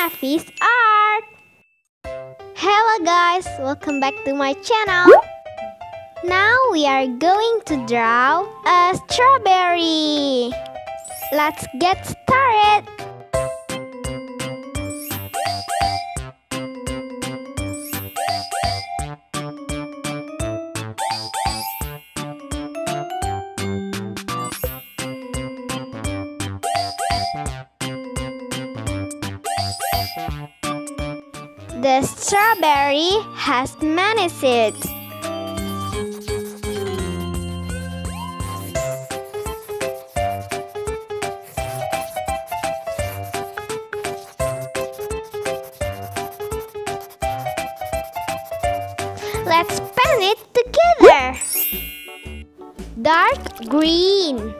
Anafi's Art. Hello guys, welcome back to my channel. Now we are going to draw a strawberry. Let's get started. The strawberry has many seeds. Let's paint it together. Dark green.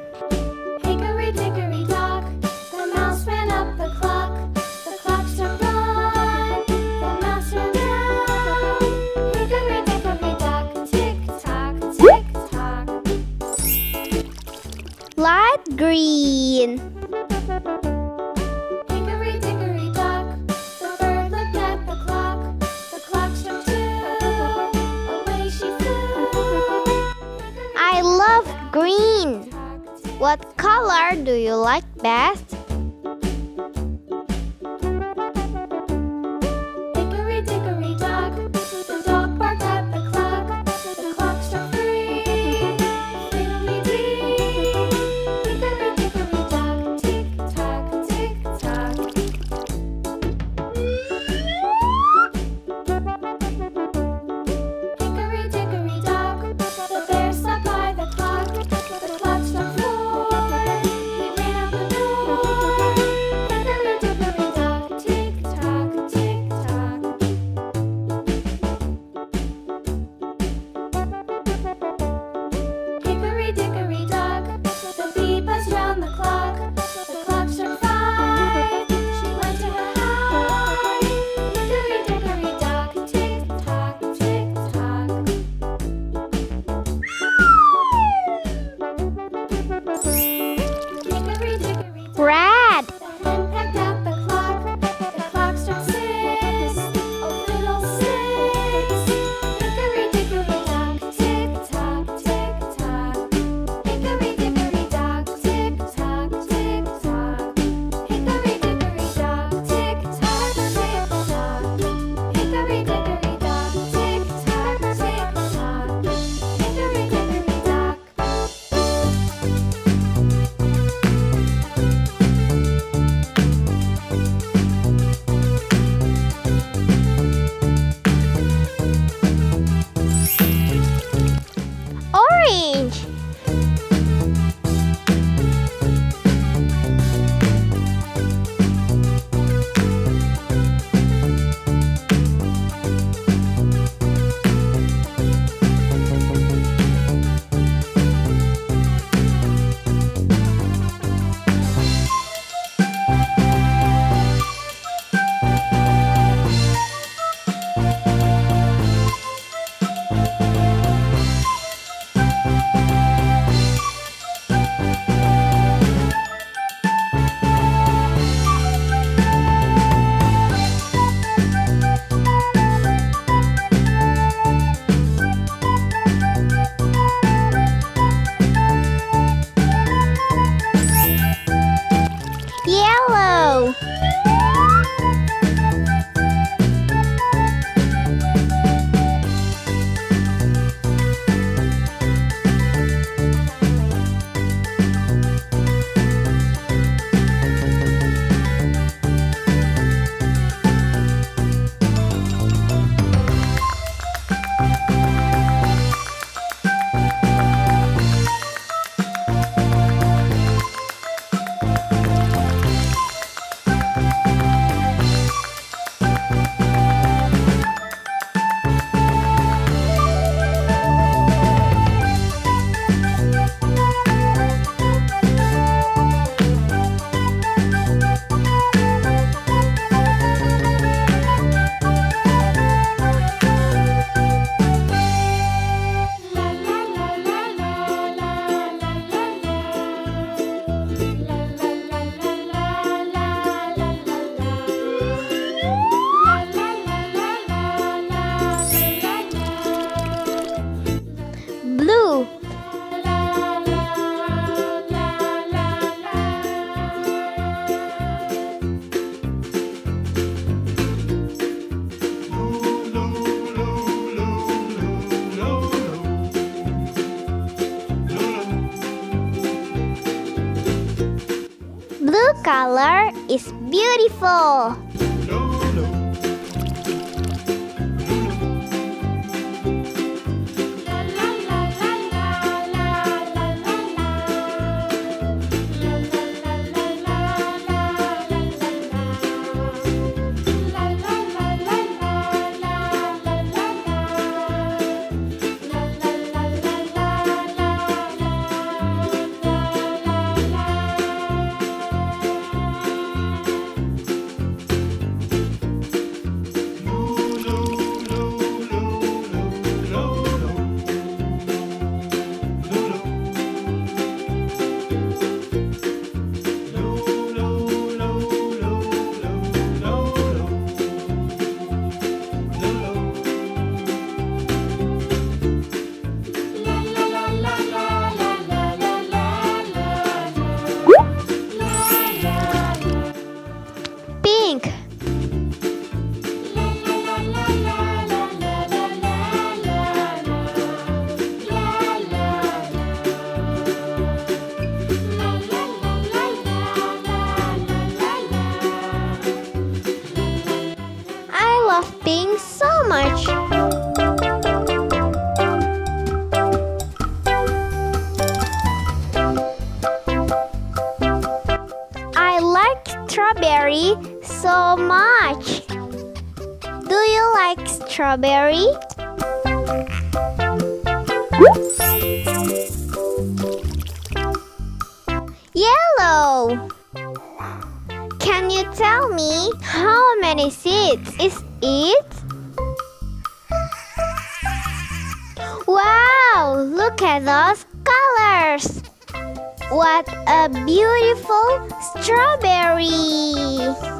Green. Hickory dickory dock, the bird looked at the clock. The clock struck two, away she flew. I love green. What color do you like best? Yellow. Color is beautiful. Pink. So much. Do you like strawberry? Yellow. Can you tell me how many seeds is it? Wow, look at those colors. What a beautiful strawberry!